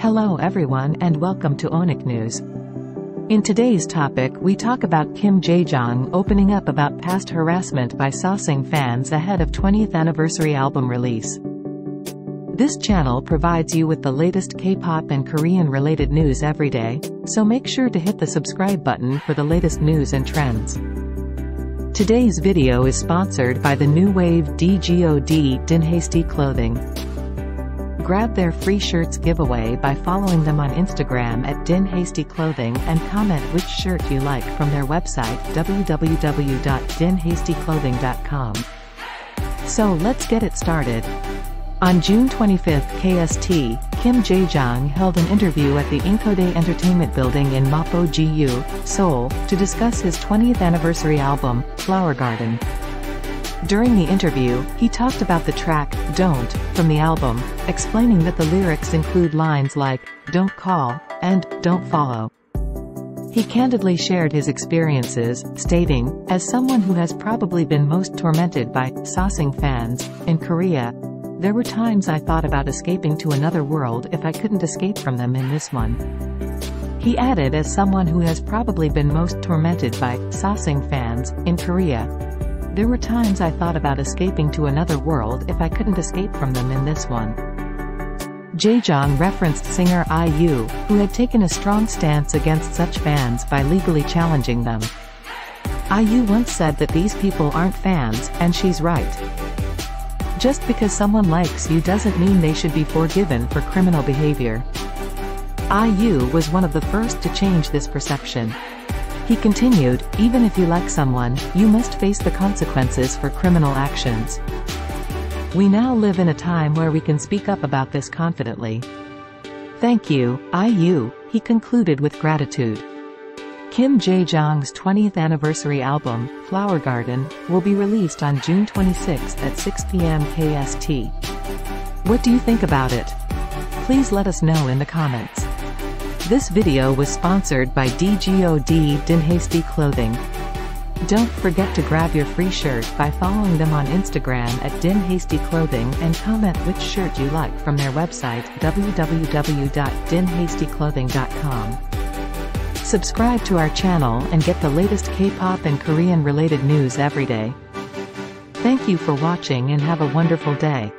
Hello everyone and welcome to OhNick News. In today's topic we talk about Kim Jaejoong opening up about past harassment by Sasaeng fans ahead of 20th anniversary album release. This channel provides you with the latest K-pop and Korean related news every day, so make sure to hit the subscribe button for the latest news and trends. Today's video is sponsored by the new wave DGOD Dinhasty Clothing. Grab their free shirts giveaway by following them on Instagram at Dinhasty Clothing and comment which shirt you like from their website www.dinhastyclothing.com. So let's get it started. On June 25, KST, Kim Jaejoong held an interview at the Inkode Entertainment Building in Mapo GU, Seoul, to discuss his 20th anniversary album, Flower Garden. During the interview, he talked about the track, Don't, from the album, explaining that the lyrics include lines like, Don't call, and, Don't follow. He candidly shared his experiences, stating, as someone who has probably been most tormented by Sasaeng fans in Korea, there were times I thought about escaping to another world if I couldn't escape from them in this one. He added as someone who has probably been most tormented by Sasaeng fans in Korea. There were times I thought about escaping to another world if I couldn't escape from them in this one. Jaejoong referenced singer IU, who had taken a strong stance against such fans by legally challenging them. IU once said that these people aren't fans, and she's right. Just because someone likes you doesn't mean they should be forgiven for criminal behavior. IU was one of the first to change this perception. He continued, even if you like someone, you must face the consequences for criminal actions. We now live in a time where we can speak up about this confidently. Thank you, IU, he concluded with gratitude. Kim Jaejoong's 20th anniversary album, Flower Garden, will be released on June 26 at 6 p.m. KST. What do you think about it? Please let us know in the comments. This video was sponsored by DGOD Dinhasty Clothing. Don't forget to grab your free shirt by following them on Instagram at Dinhasty Clothing and comment which shirt you like from their website www.dinhastyclothing.com. Subscribe to our channel and get the latest K-pop and Korean related news every day. Thank you for watching and have a wonderful day.